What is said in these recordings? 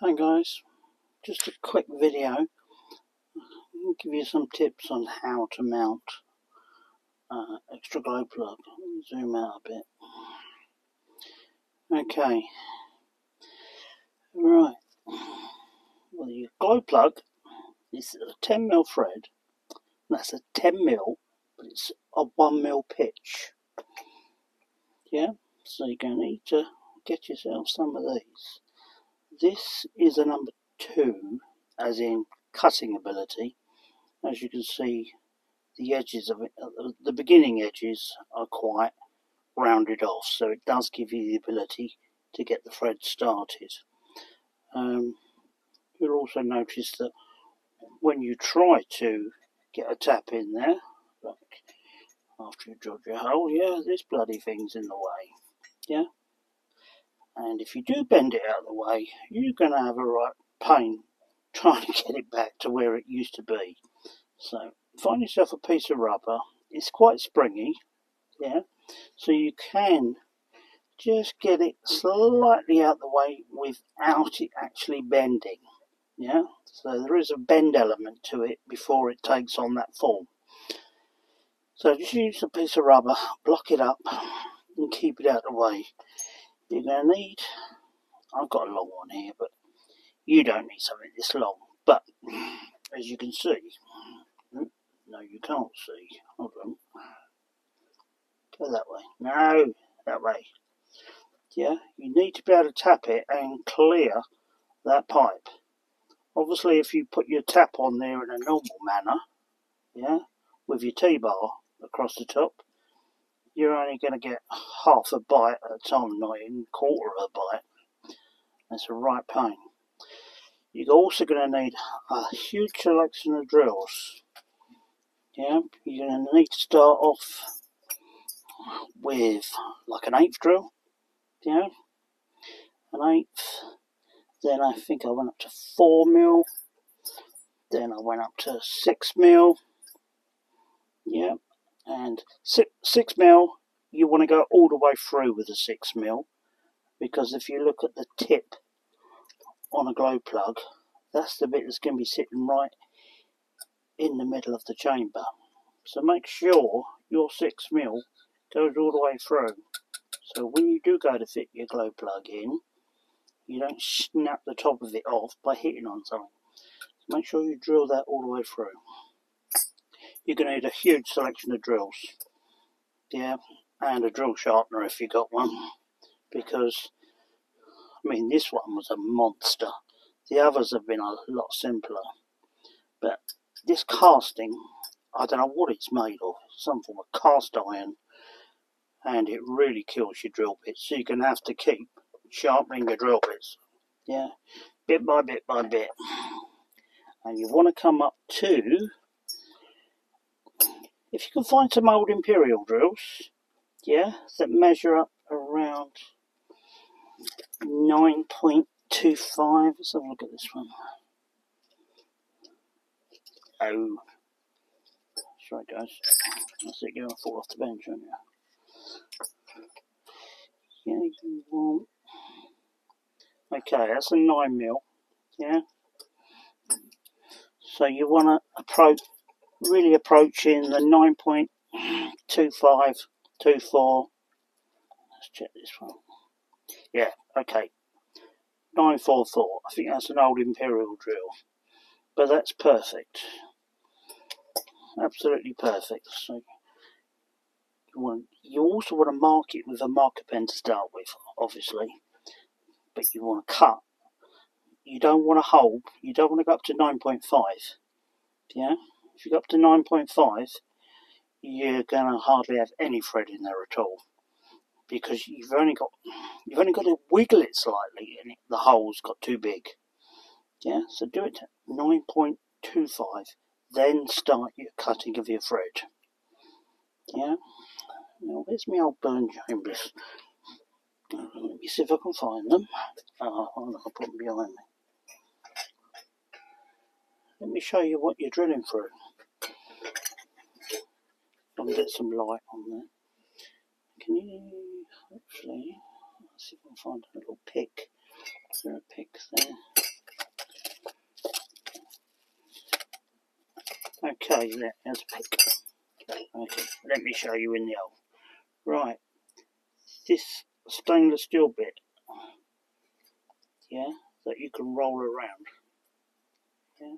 Hi guys, just a quick video. I'll give you some tips on how to mount uh, extra glow plug. Zoom out a bit. Okay, right. Well, your glow plug is a 10mm thread. That's a 10mm, but it's a 1mm pitch. Yeah, so you're going to need to get yourself some of these. This is a number two, as in cutting ability. As you can see, the edges of it, uh, the beginning edges are quite rounded off, so it does give you the ability to get the thread started. Um, you'll also notice that when you try to get a tap in there, like after you drilled your hole, yeah, this bloody thing's in the way, yeah. And if you do bend it out of the way, you're going to have a right pain trying to get it back to where it used to be. So find yourself a piece of rubber. It's quite springy, yeah. So you can just get it slightly out the way without it actually bending. Yeah, so there is a bend element to it before it takes on that form. So just use a piece of rubber, block it up, and keep it out of the way you're going to need, I've got a long one here, but you don't need something this long. But as you can see, oh, no, you can't see. Hold on. Go that way. No, that way. Yeah, you need to be able to tap it and clear that pipe. Obviously, if you put your tap on there in a normal manner, yeah, with your T-bar across the top, you're only going to get half a bite at a time, not even a quarter of a bite. That's a right pain. You're also going to need a huge selection of drills. Yeah, you're going to need to start off with like an eighth drill. Yeah, an eighth. Then I think I went up to four mil. Then I went up to six mil. Yeah, and six, six mil you want to go all the way through with a six mil. Because if you look at the tip on a glow plug that's the bit that's going to be sitting right in the middle of the chamber. So make sure your six mil goes all the way through. So when you do go to fit your glow plug in you don't snap the top of it off by hitting on something. So make sure you drill that all the way through you're going to need a huge selection of drills. Yeah, and a drill sharpener if you got one. Because, I mean, this one was a monster. The others have been a lot simpler. But this casting, I don't know what it's made of. Some form of cast iron. And it really kills your drill bits. So you're going to have to keep sharpening your drill bits. Yeah, bit by bit by bit. And you want to come up to if you can find some old imperial drills, yeah, that measure up around 9.25, let's have a look at this one. Oh, that's right, guys. That's it, going to off the bench, aren't you? Yeah, you want. Okay, that's a 9 mil, yeah. So you want to approach really approaching the 9.2524. Let's check this one. Yeah, okay. 944. I think that's an old Imperial drill. But that's perfect. Absolutely perfect. So you, want, you also want to mark it with a marker pen to start with, obviously. But you want to cut. You don't want to hold. You don't want to go up to 9.5. Yeah? If you go up to 9.5, you're going to hardly have any thread in there at all because you've only got you've only got to wiggle it slightly and the hole's got too big. Yeah, so do it to 9.25, then start your cutting of your thread. Yeah, now where's my old burn chambers? Let me see if I can find them. Oh, I'll put them behind me. Let me show you what you're drilling through and get some light on there. Can you hopefully see if I can find a little pick? Is there a pick there? Okay, yeah, there's a pick. Okay, let me show you in the old. Right, this stainless steel bit, yeah, that you can roll around. Yeah,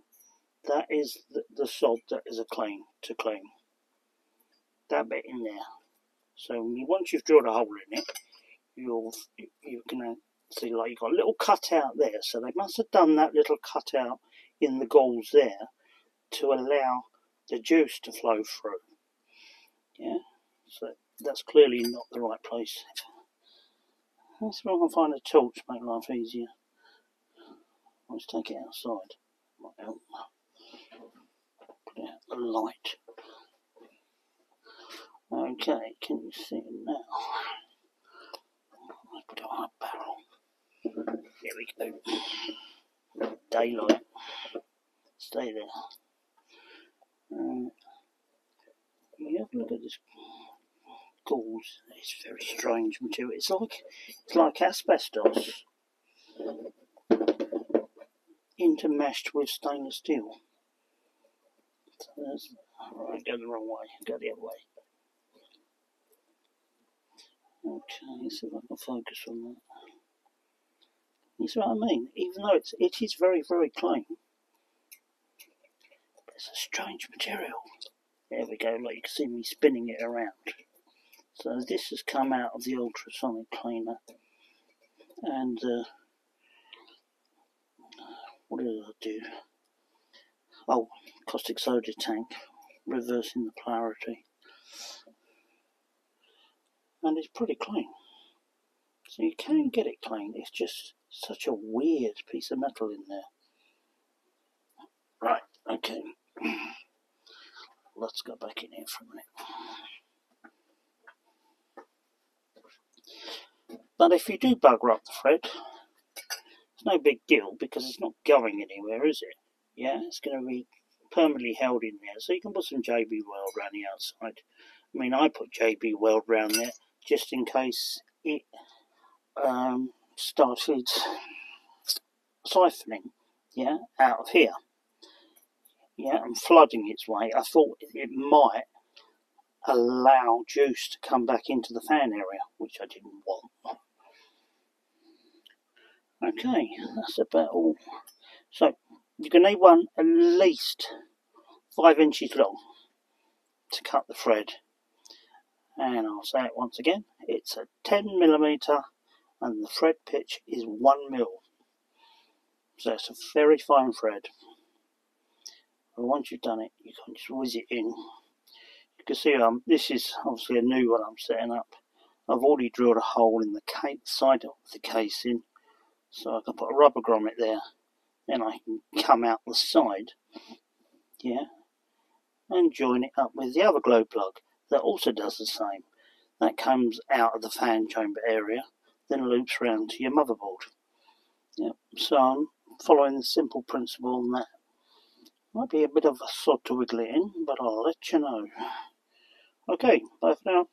that is the, the sod that is a claim to claim. That bit in there. So once you've drilled a hole in it, you'll you're going to uh, see like you've got a little cutout there. So they must have done that little cutout in the gauze there to allow the juice to flow through. Yeah, so that's clearly not the right place. Let's see if I can find a torch to make life easier. Let's take it outside. Might help. Put out the light. Okay, can you see it now? Put a barrel. There we go. Daylight. Stay there. Um, you have a look at this gauze. It's very strange material. It's like it's like asbestos intermeshed with stainless steel. So right, go the wrong way. Go the other way. Okay, if I can focus on that. You see what I mean? Even though it's it is very very clean, it's a strange material. There we go. Like you can see me spinning it around. So this has come out of the ultrasonic cleaner, and uh, what did I do? Oh, caustic soda tank, reversing the polarity and it's pretty clean. So you can get it clean, it's just such a weird piece of metal in there. Right, okay. Let's go back in here for a minute. But if you do bugger up the thread, it's no big deal because it's not going anywhere, is it? Yeah, it's going to be permanently held in there. So you can put some JB Weld around the outside. I mean, I put JB Weld around there just in case it um, started siphoning, yeah, out of here, yeah, and flooding its way. I thought it might allow juice to come back into the fan area, which I didn't want. Okay, that's about all. So you're going to need one at least five inches long to cut the thread and I'll say it once again it's a 10 millimeter and the thread pitch is 1 mil. So it's a very fine thread. And once you've done it you can just whiz it in. You can see um, this is obviously a new one I'm setting up. I've already drilled a hole in the side of the casing so I can put a rubber grommet there. Then I can come out the side yeah and join it up with the other glow plug that also does the same. That comes out of the fan chamber area, then loops round to your motherboard. Yep. So I'm following the simple principle on that. Might be a bit of a sod to wiggle it in, but I'll let you know. Okay, bye for now.